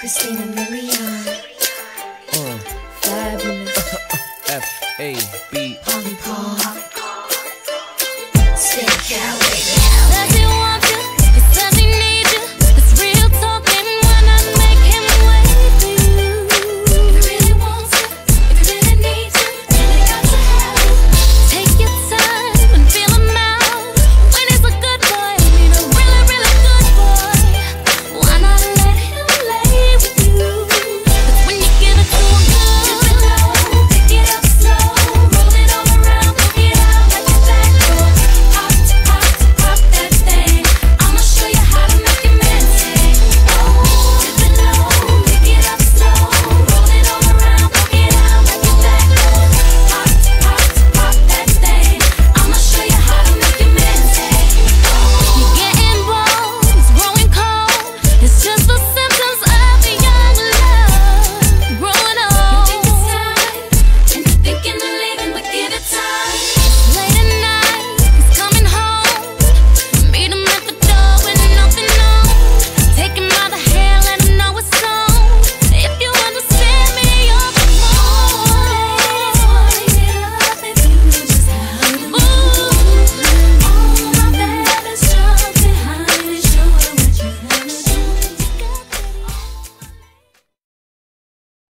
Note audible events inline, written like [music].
Christina Milian. Uh. Fabulous. [laughs] F A B. Holly Paul. Stick out, wait out.